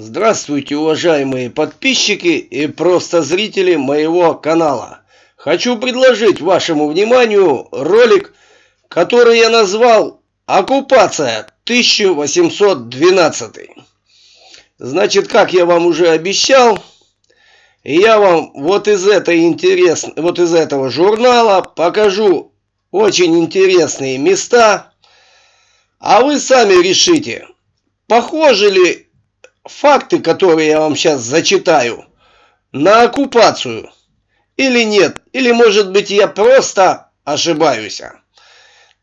Здравствуйте, уважаемые подписчики и просто зрители моего канала. Хочу предложить вашему вниманию ролик, который я назвал «Оккупация 1812». Значит, как я вам уже обещал, я вам вот из, этой интерес... вот из этого журнала покажу очень интересные места, а вы сами решите, похожи ли факты, которые я вам сейчас зачитаю, на оккупацию или нет, или может быть я просто ошибаюсь.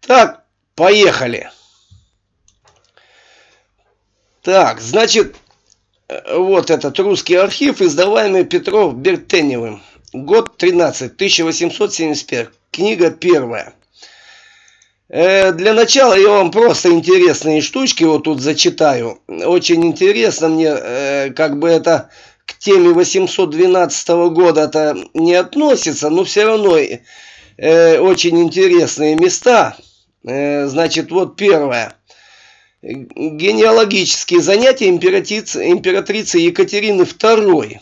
Так, поехали. Так, значит, вот этот русский архив, издаваемый Петров Бертеневым. Год 13, 1871. Книга первая. Э, для начала я вам просто интересные штучки вот тут зачитаю. Очень интересно мне, э, как бы это к теме 812 года-то не относится, но все равно э, очень интересные места. Значит, вот первое. Генеалогические занятия императрицы, императрицы Екатерины II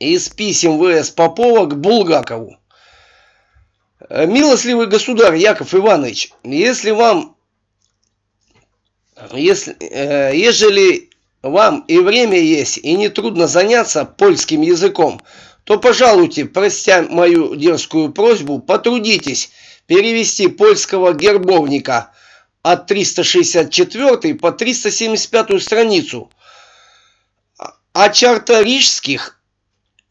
из писем В.С. Попова к Булгакову. Э, милостливый государь Яков Иванович, если вам, если, э, ежели вам и время есть, и не трудно заняться польским языком, то, пожалуйте, простя мою дерзкую просьбу, потрудитесь перевести польского гербовника от 364 по 375 страницу, а чарторижских,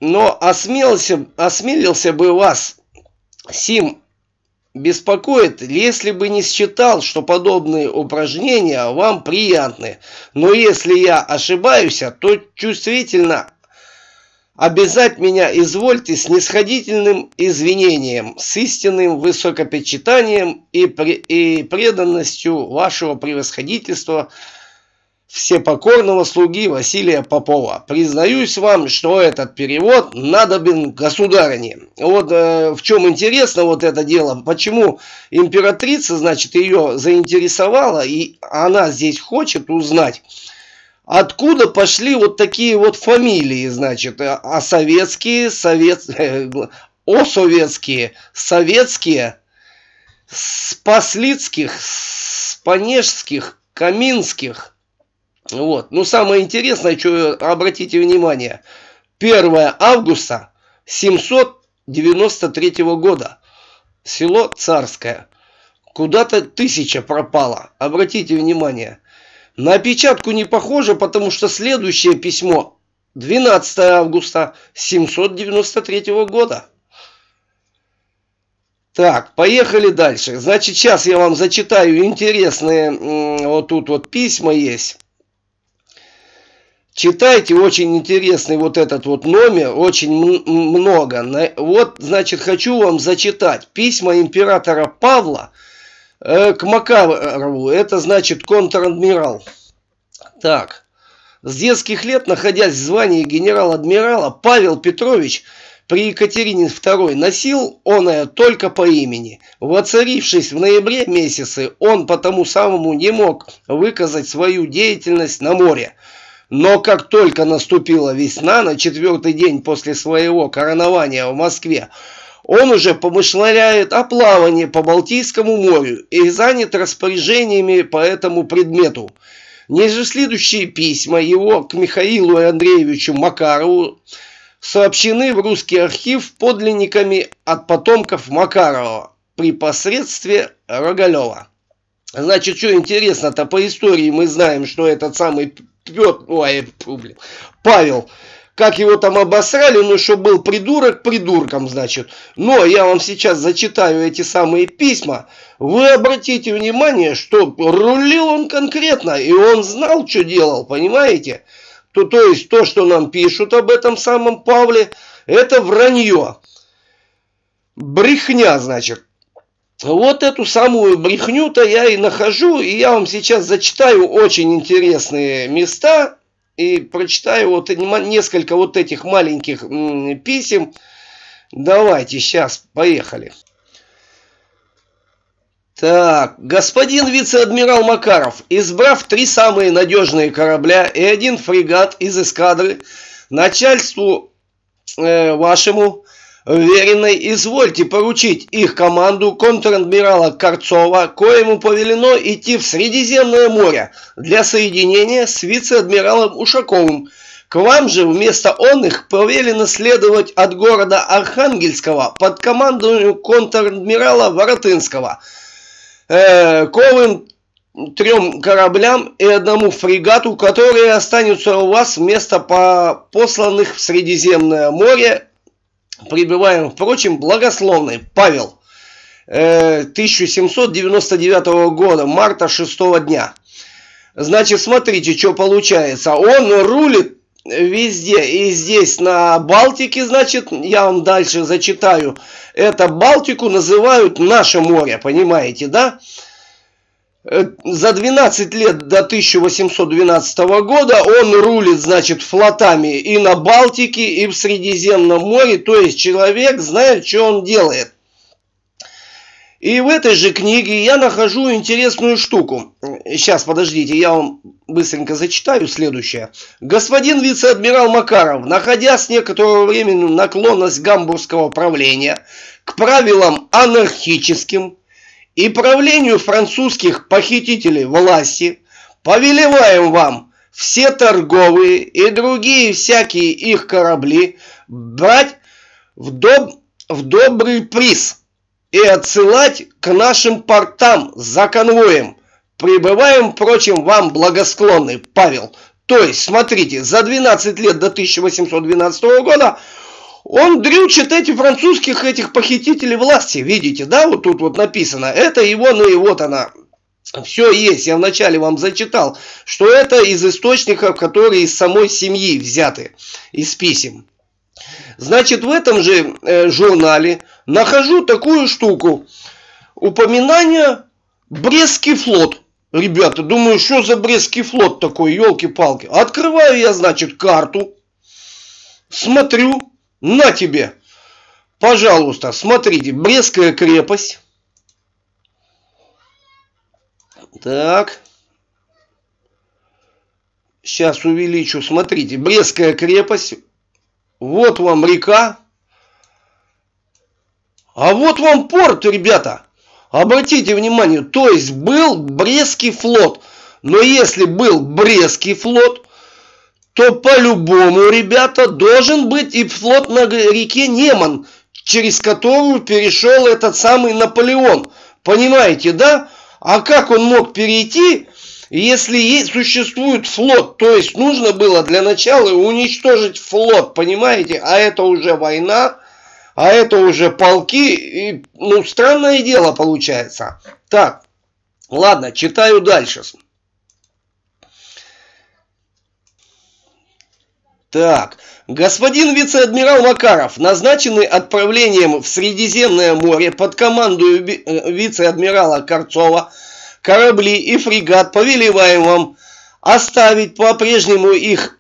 но осмелился, осмелился бы вас Сим беспокоит, если бы не считал, что подобные упражнения вам приятны. Но если я ошибаюсь, то чувствительно обязать меня извольте с нисходительным извинением, с истинным высокопечитанием и, при, и преданностью вашего превосходительства – всепокорного слуги Василия Попова. Признаюсь вам, что этот перевод надобен государине. Вот э, в чем интересно вот это дело, почему императрица, значит, ее заинтересовала, и она здесь хочет узнать, откуда пошли вот такие вот фамилии, значит, э, а советские, совет, э, о советские, советские, спаслицких, спанежских, каминских – вот. Ну, самое интересное, что обратите внимание, 1 августа 793 года, село Царское. Куда-то тысяча пропала. Обратите внимание. На опечатку не похоже, потому что следующее письмо 12 августа 793 года. Так, поехали дальше. Значит, сейчас я вам зачитаю интересные, вот тут вот письма есть. Читайте, очень интересный вот этот вот номер, очень много. Вот, значит, хочу вам зачитать письма императора Павла э, к Макарову. Это, значит, контр-адмирал. Так, с детских лет, находясь в звании генерал-адмирала, Павел Петрович при Екатерине II носил оное только по имени. Воцарившись в ноябре месяце, он по тому самому не мог выказать свою деятельность на море. Но как только наступила весна, на четвертый день после своего коронования в Москве, он уже помышляет о плавании по Балтийскому морю и занят распоряжениями по этому предмету. Ниже следующие письма его к Михаилу Андреевичу Макарову сообщены в русский архив подлинниками от потомков Макарова при посредстве Рогалева. Значит, что интересно-то по истории мы знаем, что этот самый Петр, ой, блин, Павел, как его там обосрали, ну, что был придурок придурком, значит. Но я вам сейчас зачитаю эти самые письма. Вы обратите внимание, что рулил он конкретно, и он знал, что делал, понимаете? То, то есть то, что нам пишут об этом самом Павле, это вранье. Брехня, значит. Вот эту самую брехню-то я и нахожу, и я вам сейчас зачитаю очень интересные места и прочитаю вот несколько вот этих маленьких писем. Давайте, сейчас, поехали. Так, господин вице-адмирал Макаров, избрав три самые надежные корабля и один фрегат из эскадры, начальству э, вашему веренной, извольте поручить их команду контр-адмирала Корцова, коему повелено идти в Средиземное море для соединения с вице-адмиралом Ушаковым. К вам же вместо он их повелено следовать от города Архангельского под командованием контр-адмирала Воротынского – э, ковым трем кораблям и одному фрегату, которые останутся у вас вместо по посланных в Средиземное море. Прибываем, впрочем, благословный Павел. 1799 э, года, марта 6 дня. Значит, смотрите, что получается. Он рулит везде. И здесь на Балтике, значит, я вам дальше зачитаю. Это Балтику называют наше море, понимаете, да? Э, за 12 лет до 1812 года он рулит, значит, флотами и на Балтике, и в Средиземном море. То есть человек знает, что он делает. И в этой же книге я нахожу интересную штуку. Сейчас, подождите, я вам быстренько зачитаю следующее. Господин вице-адмирал Макаров, находя с некоторого времени наклонность гамбургского правления к правилам анархическим и правлению французских похитителей власти, повелеваем вам все торговые и другие всякие их корабли брать в, доб в добрый приз – и отсылать к нашим портам за конвоем. Прибываем, впрочем, вам благосклонный Павел. То есть, смотрите, за 12 лет до 1812 года он дрючит эти французских этих похитителей власти. Видите, да, вот тут вот написано. Это его, ну и вот она. Все есть, я вначале вам зачитал, что это из источников, которые из самой семьи взяты, из писем. Значит, в этом же э, журнале нахожу такую штуку. Упоминание Брестский флот. Ребята, думаю, что за Брестский флот такой, елки-палки. Открываю я, значит, карту. Смотрю, на тебе. Пожалуйста, смотрите, Брестская крепость. Так. Сейчас увеличу. Смотрите, Брестская крепость. Вот вам река. А вот вам порт, ребята. Обратите внимание, то есть был Брестский флот. Но если был Брестский флот, то по-любому, ребята, должен быть и флот на реке Неман, через которую перешел этот самый Наполеон. Понимаете, да? А как он мог перейти, если существует флот, то есть нужно было для начала уничтожить флот, понимаете? А это уже война, а это уже полки, и, ну, странное дело получается. Так, ладно, читаю дальше. Так, господин вице-адмирал Макаров, назначенный отправлением в Средиземное море под команду э, вице-адмирала Корцова, корабли и фрегат повелеваем вам оставить по-прежнему их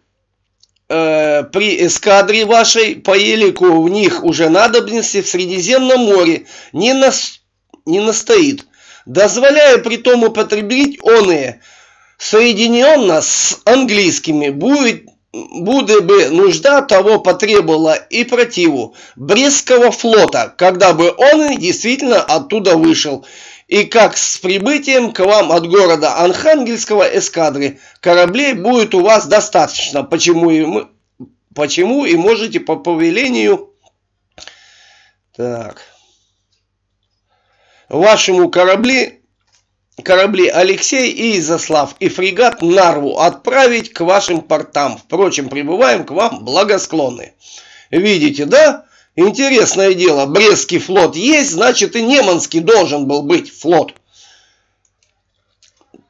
э, при эскадре вашей. По елику в них уже надобности в Средиземном море не, нас, не настоит, дозволяя при том употребить оные. Соединенно с английскими. Будет буде бы нужда того потребовала и противу. Брестского флота, когда бы он действительно оттуда вышел, и как с прибытием к вам от города Анхангельского эскадры. Кораблей будет у вас достаточно, почему и, мы, почему и можете по повелению. Так, вашему корабли, корабли Алексей и Изослав и фрегат Нарву отправить к вашим портам. Впрочем, прибываем к вам благосклонны. Видите, да? Интересное дело, Брестский флот есть, значит и Неманский должен был быть флот.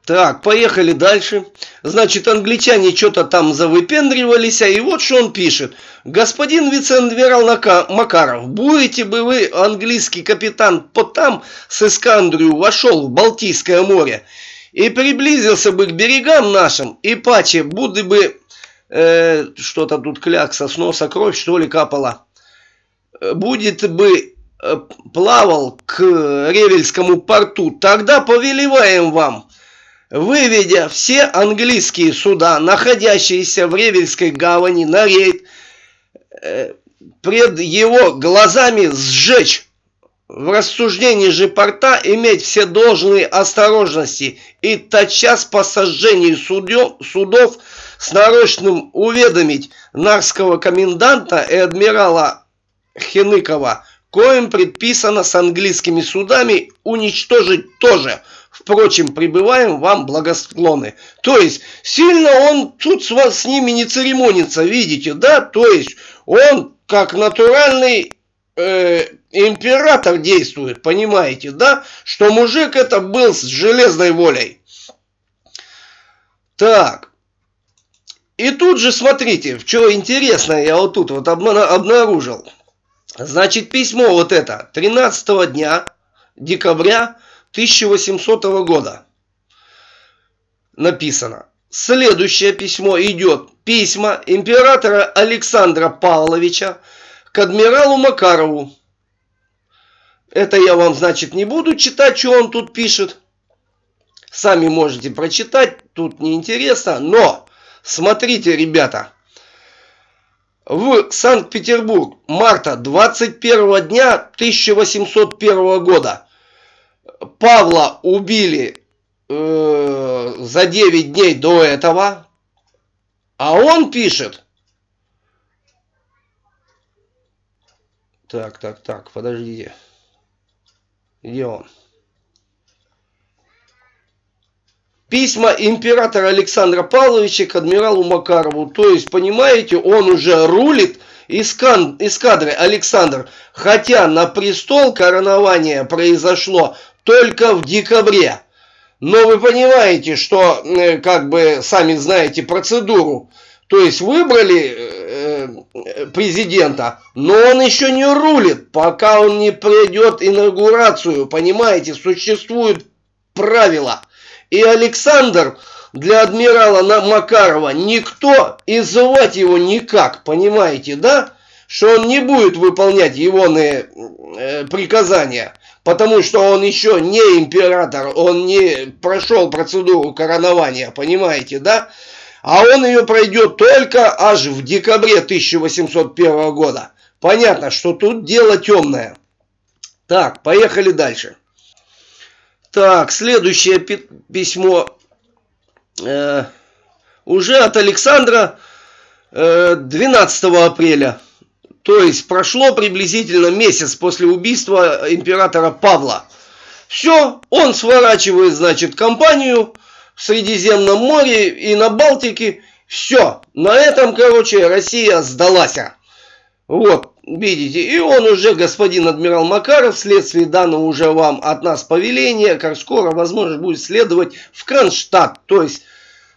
Так, поехали дальше. Значит, англичане что-то там завыпендривались, а и вот что он пишет. Господин вице-адмирал Макаров, будете бы вы, английский капитан Потам с Искандрию вошел в Балтийское море и приблизился бы к берегам нашим, и паче, буды бы, э, что-то тут клякса с кровь, что ли, капала будет бы э, плавал к Ревельскому порту, тогда повелеваем вам, выведя все английские суда, находящиеся в Ревельской гавани, на рейд, э, пред его глазами сжечь в рассуждении же порта иметь все должные осторожности и тотчас по сожжению судов, судов с нарочным уведомить нарского коменданта и адмирала Хеныкова, коим предписано с английскими судами уничтожить тоже. Впрочем, пребываем вам благосклонны. То есть, сильно он тут с, вас, с ними не церемонится, видите, да? То есть, он как натуральный э, император действует, понимаете, да? Что мужик это был с железной волей. Так. И тут же, смотрите, что интересно, я вот тут вот обнаружил. Значит, письмо вот это, 13 дня декабря 1800 года написано. Следующее письмо идет. Письма императора Александра Павловича к адмиралу Макарову. Это я вам, значит, не буду читать, что он тут пишет. Сами можете прочитать, тут неинтересно. Но, смотрите, ребята, в Санкт-Петербург марта 21 дня 1801 года Павла убили э, за 9 дней до этого, а он пишет – Так, так, так, подождите. Где он? Письма императора Александра Павловича к адмиралу Макарову. То есть, понимаете, он уже рулит эскан, эскадры Александр. Хотя на престол коронование произошло только в декабре. Но вы понимаете, что, э, как бы, сами знаете процедуру. То есть выбрали э, э, президента, но он еще не рулит, пока он не пройдет инаугурацию. Понимаете, существуют правила. И Александр для адмирала Макарова никто и звать его никак, понимаете, да? Что он не будет выполнять его приказания, потому что он еще не император, он не прошел процедуру коронования, понимаете, да? а он ее пройдет только аж в декабре 1801 года. Понятно, что тут дело темное. Так, поехали дальше. Так, следующее письмо э, уже от Александра э, 12 апреля. То есть прошло приблизительно месяц после убийства императора Павла. Все, он сворачивает, значит, компанию в Средиземном море и на Балтике. Все, на этом, короче, Россия сдалась. Вот, видите, и он уже, господин адмирал Макаров, вследствие данного уже вам от нас повеления, как скоро, возможно, будет следовать в Кронштадт, то есть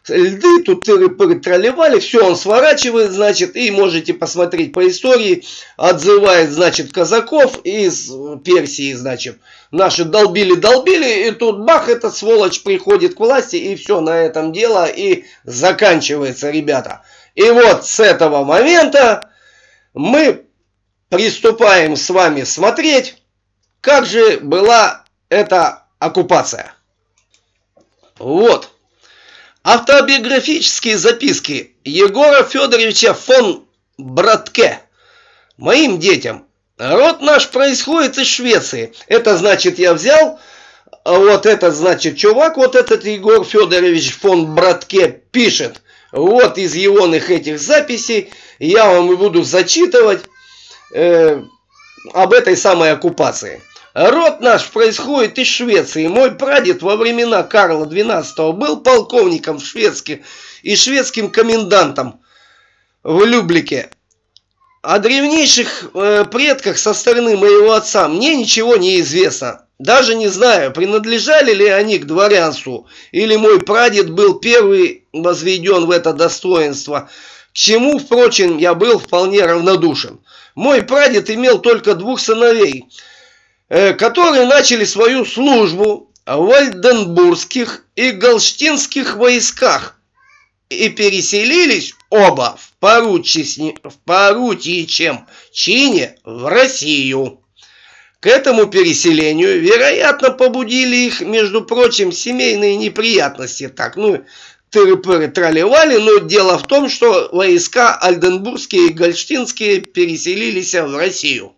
льды, тут тыры-пыры тролливали, все он сворачивает, значит, и можете посмотреть по истории, отзывает, значит, казаков из Персии, значит, наши долбили-долбили, и тут бах, этот сволочь приходит к власти, и все, на этом дело и заканчивается, ребята. И вот с этого момента мы приступаем с вами смотреть, как же была эта оккупация. Вот. Автобиографические записки Егора Федоровича фон Братке. Моим детям. Род наш происходит из Швеции. Это значит, я взял, вот этот, значит, чувак, вот этот Егор Федорович фон Братке пишет. Вот из егоных этих записей я вам и буду зачитывать э, об этой самой оккупации. Род наш происходит из Швеции. Мой прадед во времена Карла XII был полковником в шведске и шведским комендантом в Люблике. О древнейших э, предках со стороны моего отца мне ничего не известно. Даже не знаю, принадлежали ли они к дворянству, или мой прадед был первый возведен в это достоинство, к чему, впрочем, я был вполне равнодушен. Мой прадед имел только двух сыновей – которые начали свою службу в Вальденбургских и Галштинских войсках и переселились оба в, поручичьем чине в Россию. К этому переселению, вероятно, побудили их, между прочим, семейные неприятности. Так, ну, тыры-пыры тролливали, но дело в том, что войска альденбургские и гольштинские переселились в Россию.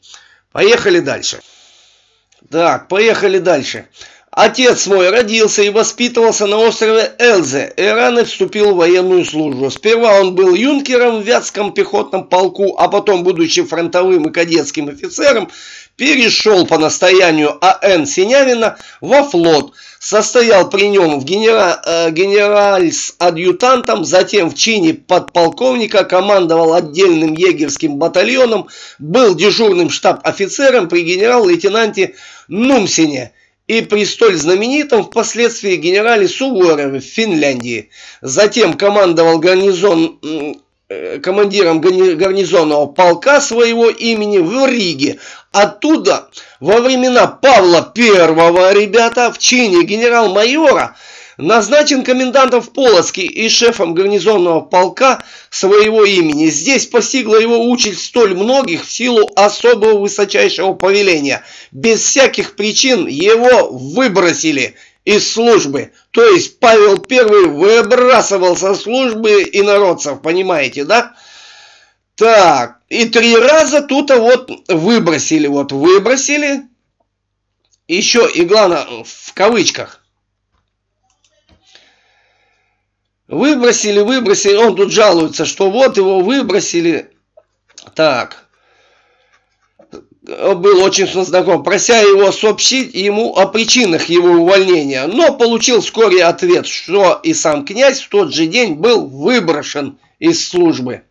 Поехали дальше. Так, поехали дальше. Отец мой родился и воспитывался на острове Элзе и вступил в военную службу. Сперва он был юнкером в Вятском пехотном полку, а потом, будучи фронтовым и кадетским офицером, перешел по настоянию А.Н. Синявина во флот, состоял при нем в генера... э, генеральс-адъютантом, затем в чине подполковника, командовал отдельным егерским батальоном, был дежурным штаб-офицером при генерал-лейтенанте Нумсине – и при столь знаменитом впоследствии генерале Суворове в Финляндии. Затем командовал гарнизон, э, командиром гарнизонного полка своего имени в Риге. Оттуда во времена Павла I, ребята, в чине генерал-майора – назначен комендантом в Полоцке и шефом гарнизонного полка своего имени. Здесь постигла его участь столь многих в силу особого высочайшего повеления. Без всяких причин его выбросили из службы. То есть Павел I выбрасывал со службы инородцев, понимаете, да? Так, и три раза тут вот выбросили, вот выбросили. Еще и главное в кавычках. Выбросили, выбросили. Он тут жалуется, что вот его выбросили. Так. Был очень знаком, прося его сообщить ему о причинах его увольнения. Но получил вскоре ответ, что и сам князь в тот же день был выброшен из службы.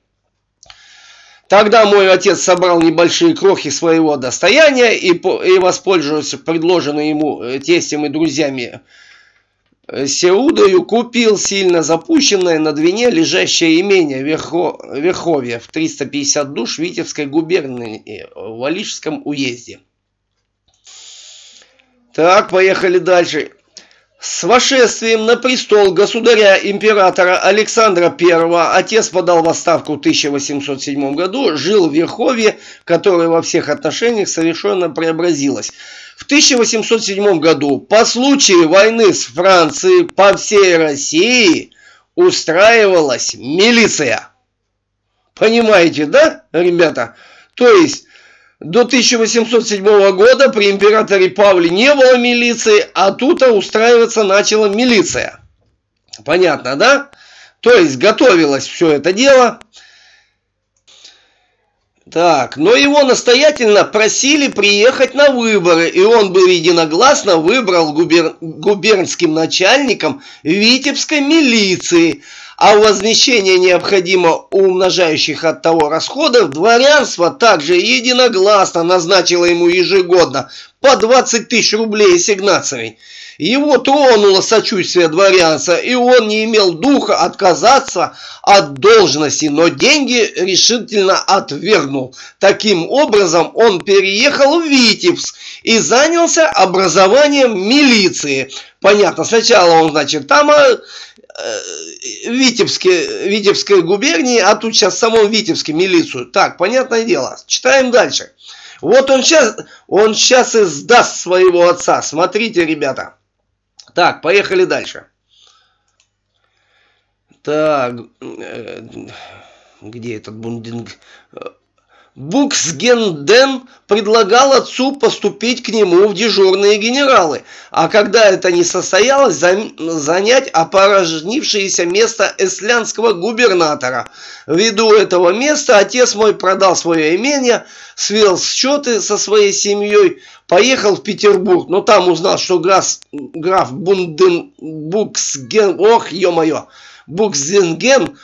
Тогда мой отец собрал небольшие крохи своего достояния и, и воспользовался предложенной ему э, тестем и друзьями Сеудою купил сильно запущенное на Двине лежащее имение Верхо, Верховье в 350 душ Витебской губернии в Валишском уезде. Так, поехали дальше. С вошествием на престол государя-императора Александра I отец подал в отставку в 1807 году, жил в Верховье, которое во всех отношениях совершенно преобразилось. В 1807 году по случаю войны с Францией по всей России устраивалась милиция. Понимаете, да, ребята? То есть до 1807 года при императоре Павле не было милиции, а тут устраиваться начала милиция. Понятно, да? То есть готовилось все это дело. Так, но его настоятельно просили приехать на выборы, и он был единогласно выбрал губер... губернским начальником Витебской милиции, а возмещение необходимо умножающих от того расходов. Дворянство также единогласно назначило ему ежегодно по 20 тысяч рублей ассигнациями. Его тронуло сочувствие дворянца, и он не имел духа отказаться от должности, но деньги решительно отвергнул. Таким образом, он переехал в Витебск и занялся образованием милиции. Понятно, сначала он, значит, там э, Витебске, Витебской губернии, а тут сейчас в самом Витебске милицию. Так, понятное дело. Читаем дальше. Вот он сейчас, он сейчас и сдаст своего отца. Смотрите, ребята. Так, поехали дальше. Так, э, где этот бундинг? Буксгенден предлагал отцу поступить к нему в дежурные генералы, а когда это не состоялось, занять опорожнившееся место эслянского губернатора. Ввиду этого места отец мой продал свое имение, свел счеты со своей семьей, поехал в Петербург, но там узнал, что граф, граф Бунден Буксген, ох, ё-моё, Буксгенген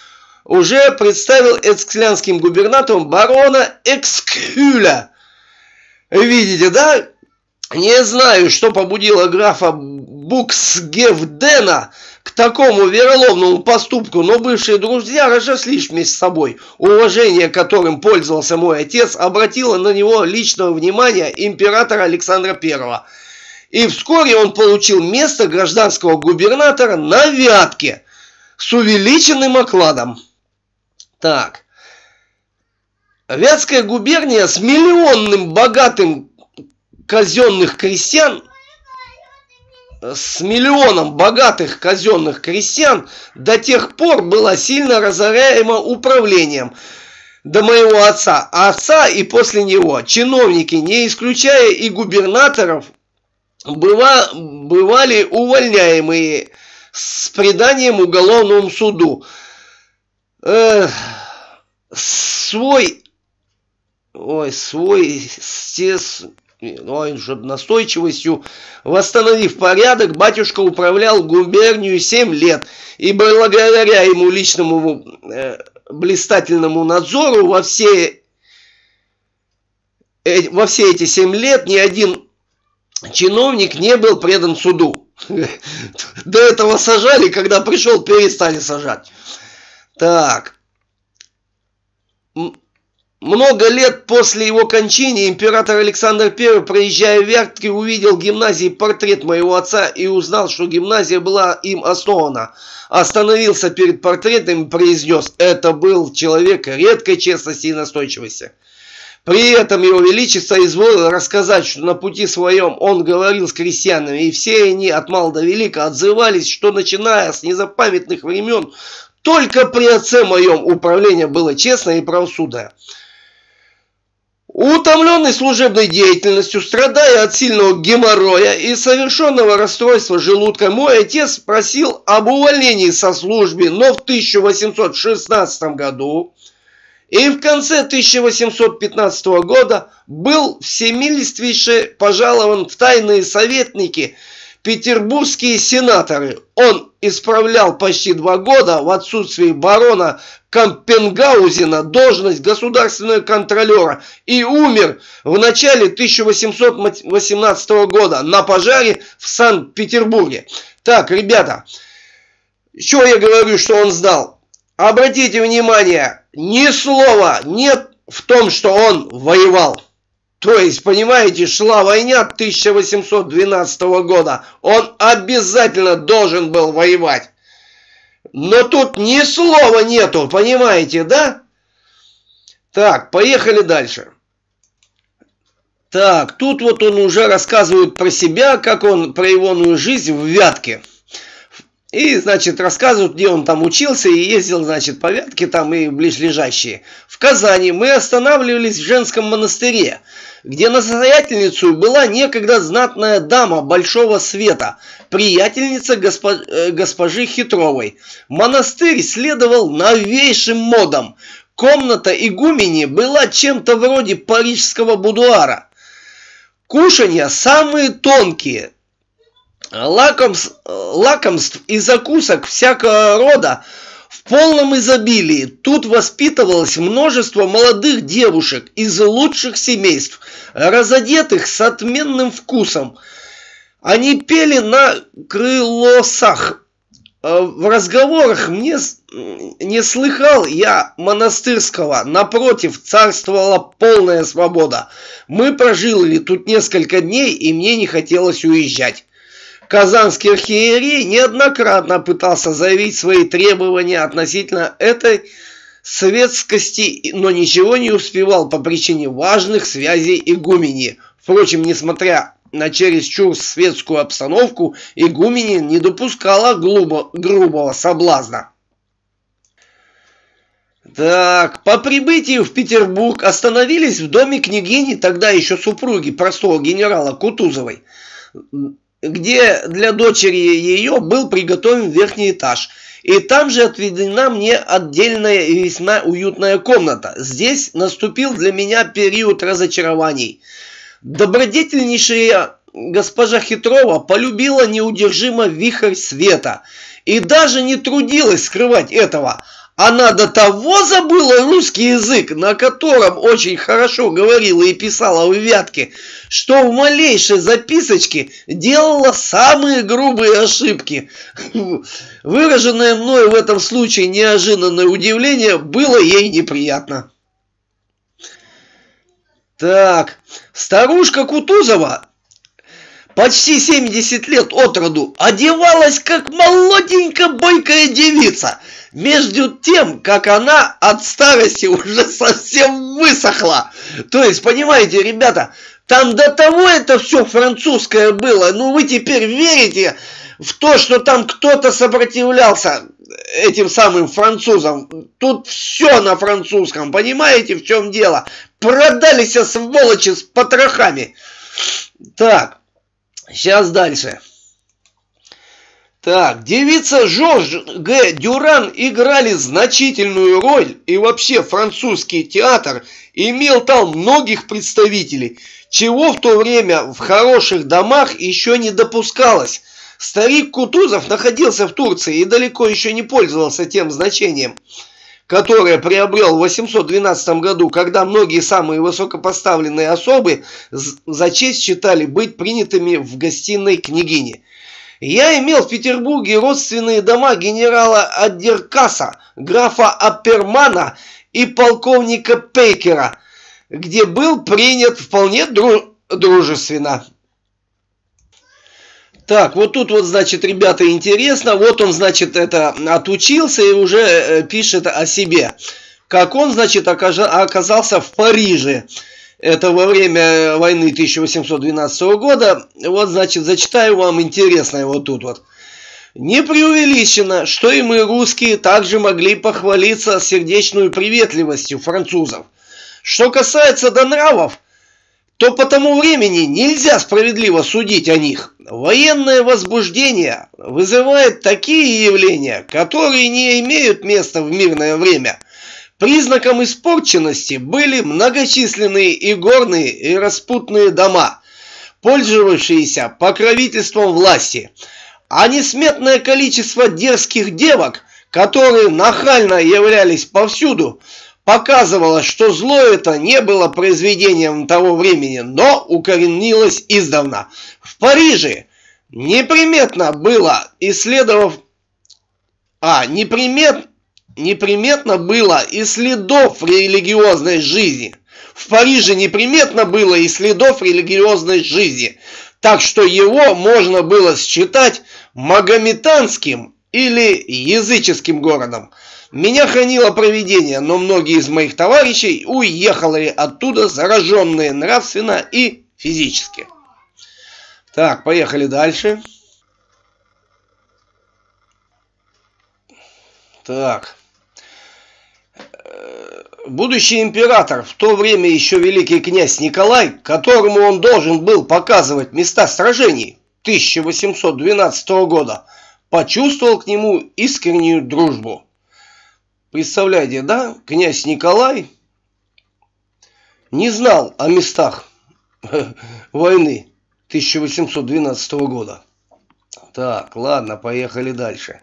уже представил эксклянским губернатором барона Экскюля. Видите, да? Не знаю, что побудило графа Буксгевдена к такому вероломному поступку, но бывшие друзья разошлись с собой. Уважение, которым пользовался мой отец, обратило на него личное внимание императора Александра I. И вскоре он получил место гражданского губернатора на Вятке с увеличенным окладом. Так. Вятская губерния с миллионным богатым казенных крестьян, с миллионом богатых казенных крестьян до тех пор была сильно разоряема управлением до моего отца, а отца и после него. Чиновники, не исключая и губернаторов, быва, бывали увольняемые с преданием уголовному суду. Свой, ой, свой, стес, ой, чтобы настойчивостью восстановив порядок, батюшка управлял губернию 7 лет, и благодаря ему личному э, блистательному надзору во все, э, во все эти 7 лет ни один чиновник не был предан суду. До этого сажали, когда пришел, перестали сажать. Так. Много лет после его кончины император Александр I, проезжая в Вятки, увидел в гимназии портрет моего отца и узнал, что гимназия была им основана. Остановился перед портретом и произнес, это был человек редкой честности и настойчивости. При этом его величество изволил рассказать, что на пути своем он говорил с крестьянами, и все они от мала до велика отзывались, что начиная с незапамятных времен, только при отце моем управление было честное и правосудное. Утомленный служебной деятельностью, страдая от сильного геморроя и совершенного расстройства желудка, мой отец просил об увольнении со службы, но в 1816 году и в конце 1815 года был всемилостивейше пожалован в тайные советники петербургские сенаторы. Он исправлял почти два года в отсутствии барона Кампенгаузена должность государственного контролера и умер в начале 1818 года на пожаре в Санкт-Петербурге. Так, ребята, что я говорю, что он сдал? Обратите внимание, ни слова нет в том, что он воевал. То есть, понимаете, шла война 1812 года. Он обязательно должен был воевать. Но тут ни слова нету, понимаете, да? Так, поехали дальше. Так, тут вот он уже рассказывает про себя, как он, про его жизнь в Вятке. И, значит, рассказывают, где он там учился и ездил, значит, по Вятке там и ближлежащие. В Казани мы останавливались в женском монастыре, где настоятельницей была некогда знатная дама большого света, приятельница госпо... Э, госпожи Хитровой. Монастырь следовал новейшим модам. Комната игумени была чем-то вроде парижского будуара. Кушанья самые тонкие, лакомств, лакомств и закусок всякого рода в полном изобилии. Тут воспитывалось множество молодых девушек из лучших семейств, разодетых с отменным вкусом. Они пели на крылосах. Э, в разговорах мне не слыхал я монастырского. Напротив, царствовала полная свобода. Мы прожили тут несколько дней, и мне не хотелось уезжать. Казанский архиерей неоднократно пытался заявить свои требования относительно этой светскости, но ничего не успевал по причине важных связей игумени. Впрочем, несмотря на чересчур светскую обстановку, игумени не допускала глубо, грубого соблазна. Так, по прибытию в Петербург остановились в доме княгини, тогда еще супруги простого генерала Кутузовой где для дочери ее был приготовлен верхний этаж. И там же отведена мне отдельная и весьма уютная комната. Здесь наступил для меня период разочарований. Добродетельнейшая госпожа Хитрова полюбила неудержимо вихрь света и даже не трудилась скрывать этого – она до того забыла русский язык, на котором очень хорошо говорила и писала в Вятке, что в малейшей записочке делала самые грубые ошибки. Выраженное мною в этом случае неожиданное удивление было ей неприятно. Так, старушка Кутузова почти 70 лет от роду одевалась как молоденькая бойкая девица – между тем, как она от старости уже совсем высохла. То есть, понимаете, ребята, Там до того это все французское было. Ну вы теперь верите в то, что там кто-то сопротивлялся этим самым французам. Тут все на французском, понимаете, в чем дело? Продались сволочи с потрохами. Так, сейчас дальше. Так, девица Жорж Г. Дюран играли значительную роль, и вообще французский театр имел там многих представителей, чего в то время в хороших домах еще не допускалось. Старик Кутузов находился в Турции и далеко еще не пользовался тем значением, которое приобрел в 812 году, когда многие самые высокопоставленные особы за честь считали быть принятыми в гостиной княгини. Я имел в Петербурге родственные дома генерала Аддеркаса, графа Аппермана и полковника Пейкера, где был принят вполне дру дружественно. Так, вот тут вот, значит, ребята, интересно. Вот он, значит, это отучился и уже э, пишет о себе. Как он, значит, оказался в Париже это во время войны 1812 года. Вот, значит, зачитаю вам интересное вот тут вот. Не преувеличено, что и мы, русские, также могли похвалиться сердечной приветливостью французов. Что касается до нравов, то по тому времени нельзя справедливо судить о них. Военное возбуждение вызывает такие явления, которые не имеют места в мирное время. Признаком испорченности были многочисленные и горные, и распутные дома, пользовавшиеся покровительством власти, а несметное количество дерзких девок, которые нахально являлись повсюду, показывало, что зло это не было произведением того времени, но укоренилось издавна. В Париже неприметно было, исследовав... А, непримет неприметно было и следов религиозной жизни. В Париже неприметно было и следов религиозной жизни, так что его можно было считать магометанским или языческим городом. Меня хранило провидение, но многие из моих товарищей уехали оттуда зараженные нравственно и физически. Так, поехали дальше. Так будущий император, в то время еще великий князь Николай, которому он должен был показывать места сражений 1812 года, почувствовал к нему искреннюю дружбу. Представляете, да, князь Николай не знал о местах войны 1812 года. Так, ладно, поехали дальше.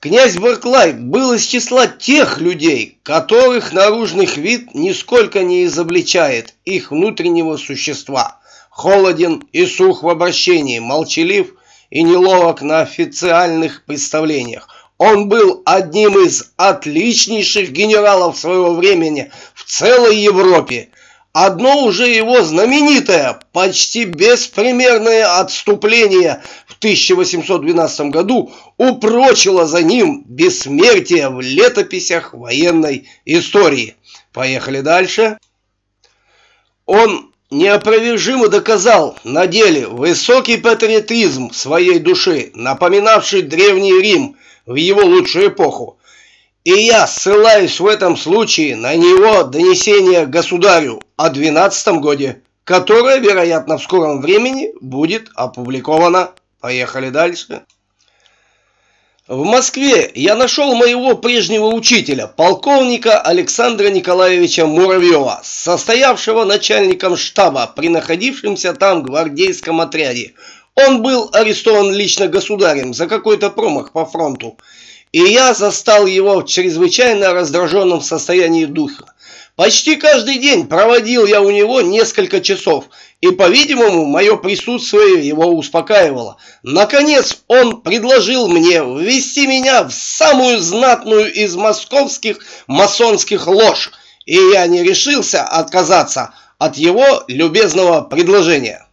Князь Барклай был из числа тех людей, которых наружных вид нисколько не изобличает их внутреннего существа. Холоден и сух в обращении, молчалив и неловок на официальных представлениях. Он был одним из отличнейших генералов своего времени в целой Европе Одно уже его знаменитое, почти беспримерное отступление в 1812 году упрочило за ним бессмертие в летописях военной истории. Поехали дальше. Он неопровержимо доказал на деле высокий патриотизм своей души, напоминавший Древний Рим в его лучшую эпоху. И я ссылаюсь в этом случае на него донесение государю о 12 годе, которое, вероятно, в скором времени будет опубликовано. Поехали дальше. В Москве я нашел моего прежнего учителя, полковника Александра Николаевича Муравьева, состоявшего начальником штаба при находившемся там гвардейском отряде. Он был арестован лично государем за какой-то промах по фронту и я застал его в чрезвычайно раздраженном состоянии духа. Почти каждый день проводил я у него несколько часов, и, по-видимому, мое присутствие его успокаивало. Наконец, он предложил мне ввести меня в самую знатную из московских масонских лож, и я не решился отказаться от его любезного предложения.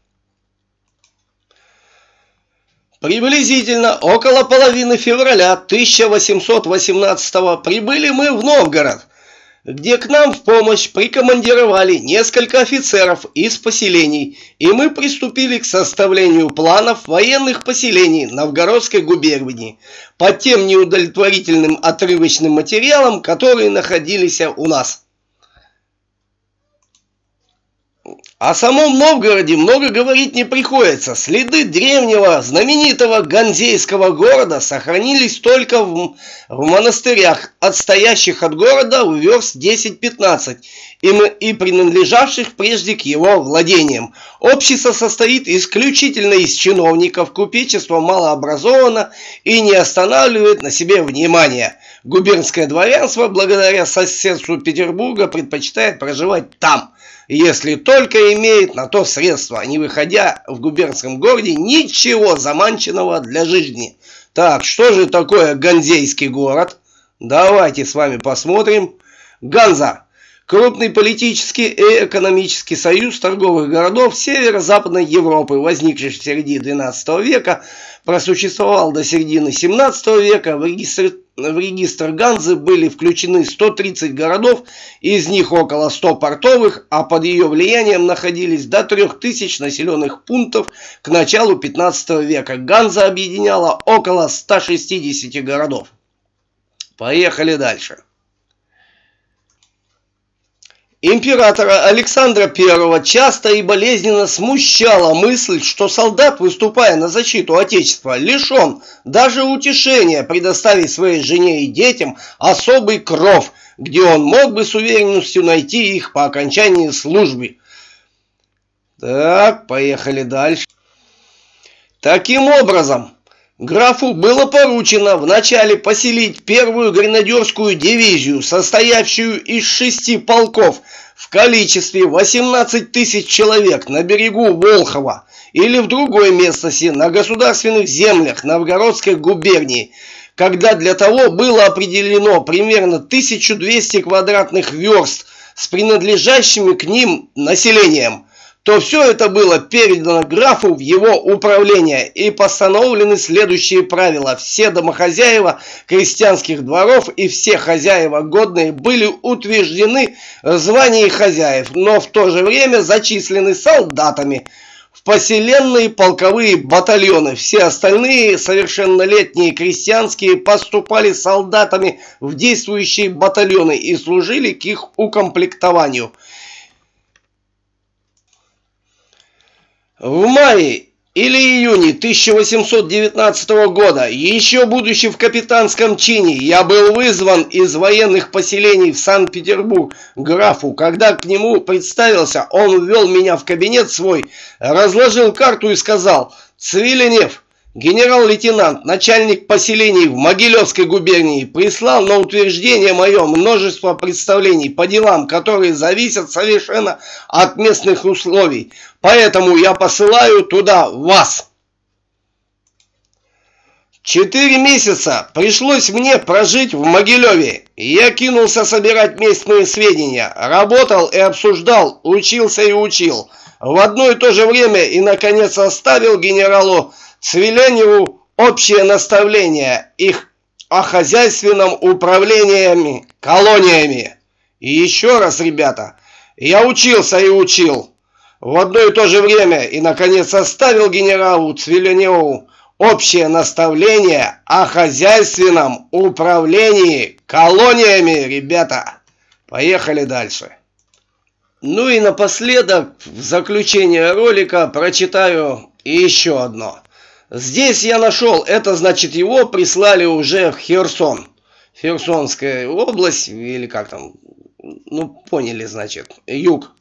Приблизительно около половины февраля 1818 прибыли мы в Новгород, где к нам в помощь прикомандировали несколько офицеров из поселений, и мы приступили к составлению планов военных поселений Новгородской губернии по тем неудовлетворительным отрывочным материалам, которые находились у нас. О самом Новгороде много говорить не приходится. Следы древнего, знаменитого ганзейского города сохранились только в, в монастырях, отстоящих от города в верст 10-15 и, и принадлежавших прежде к его владениям. Общество состоит исключительно из чиновников, купечество малообразовано и не останавливает на себе внимания. Губернское дворянство, благодаря соседству Петербурга, предпочитает проживать там – если только имеет на то средства, не выходя в губернском городе ничего заманченного для жизни. Так, что же такое Ганзейский город? Давайте с вами посмотрим. Ганза Крупный политический и экономический союз торговых городов северо-западной Европы, возникший в середине XII века, просуществовал до середины XVII века. В регистр, в регистр Ганзы были включены 130 городов, из них около 100 портовых, а под ее влиянием находились до 3000 населенных пунктов к началу 15 века. Ганза объединяла около 160 городов. Поехали дальше. Императора Александра I часто и болезненно смущала мысль, что солдат, выступая на защиту Отечества, лишен даже утешения предоставить своей жене и детям особый кров, где он мог бы с уверенностью найти их по окончании службы. Так, поехали дальше. Таким образом, Графу было поручено вначале поселить первую гренадерскую дивизию, состоявшую из шести полков в количестве 18 тысяч человек на берегу Волхова или в другой местности на государственных землях Новгородской губернии, когда для того было определено примерно 1200 квадратных верст с принадлежащими к ним населением – то все это было передано графу в его управление и постановлены следующие правила. Все домохозяева крестьянских дворов и все хозяева годные были утверждены в звании хозяев, но в то же время зачислены солдатами в поселенные полковые батальоны. Все остальные совершеннолетние крестьянские поступали солдатами в действующие батальоны и служили к их укомплектованию – В мае или июне 1819 года, еще будучи в капитанском чине, я был вызван из военных поселений в Санкт-Петербург графу. Когда к нему представился, он ввел меня в кабинет свой, разложил карту и сказал «Цвиленев, Генерал-лейтенант, начальник поселений в Могилевской губернии, прислал на утверждение мое множество представлений по делам, которые зависят совершенно от местных условий. Поэтому я посылаю туда вас. Четыре месяца пришлось мне прожить в Могилеве. Я кинулся собирать местные сведения, работал и обсуждал, учился и учил. В одно и то же время и, наконец, оставил генералу Цвиленеву общее наставление их о хозяйственном управлении колониями. И еще раз, ребята, я учился и учил. В одно и то же время и, наконец, оставил генералу Цвиленеву общее наставление о хозяйственном управлении колониями, ребята. Поехали дальше. Ну и напоследок, в заключение ролика, прочитаю еще одно. Здесь я нашел, это значит его прислали уже в Херсон. Херсонская область, или как там, ну поняли, значит, юг.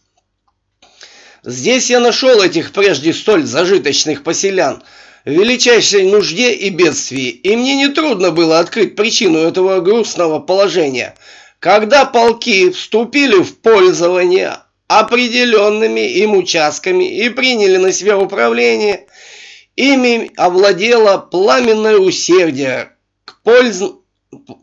Здесь я нашел этих прежде столь зажиточных поселян в величайшей нужде и бедствии, и мне нетрудно было открыть причину этого грустного положения. Когда полки вступили в пользование определенными им участками и приняли на себя управление – Ими овладело пламенное усердие к, польз...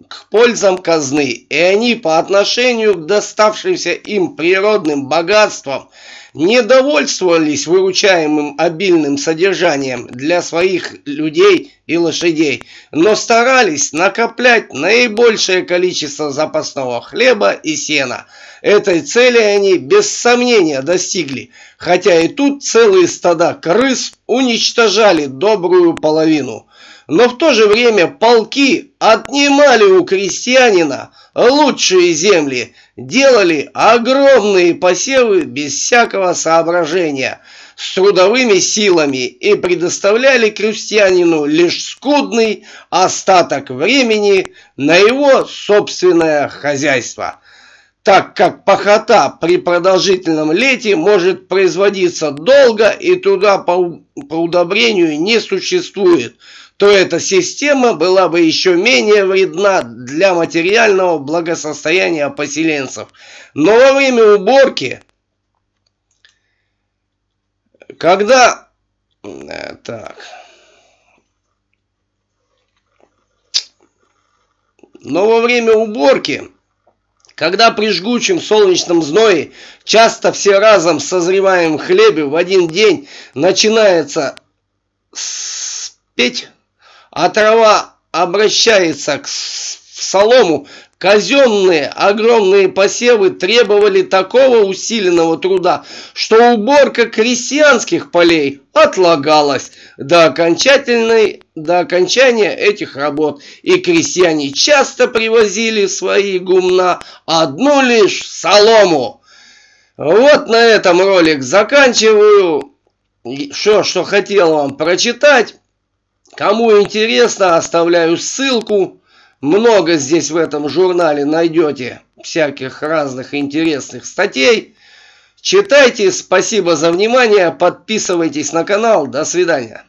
к пользам казны, и они по отношению к доставшимся им природным богатствам не довольствовались выручаемым обильным содержанием для своих людей и лошадей, но старались накоплять наибольшее количество запасного хлеба и сена. Этой цели они без сомнения достигли, хотя и тут целые стада крыс уничтожали добрую половину но в то же время полки отнимали у крестьянина лучшие земли, делали огромные посевы без всякого соображения с трудовыми силами и предоставляли крестьянину лишь скудный остаток времени на его собственное хозяйство. Так как пахота при продолжительном лете может производиться долго и труда по, по удобрению не существует, то эта система была бы еще менее вредна для материального благосостояния поселенцев. Но во время уборки, когда... Э, так... Но во время уборки, когда при жгучем солнечном зное часто все разом созреваем хлебе в один день начинается спеть а трава обращается к солому, казенные огромные посевы требовали такого усиленного труда, что уборка крестьянских полей отлагалась до, окончательной, до окончания этих работ, и крестьяне часто привозили свои гумна одну лишь солому. Вот на этом ролик заканчиваю. Все, что хотел вам прочитать. Кому интересно, оставляю ссылку. Много здесь в этом журнале найдете всяких разных интересных статей. Читайте, спасибо за внимание, подписывайтесь на канал, до свидания.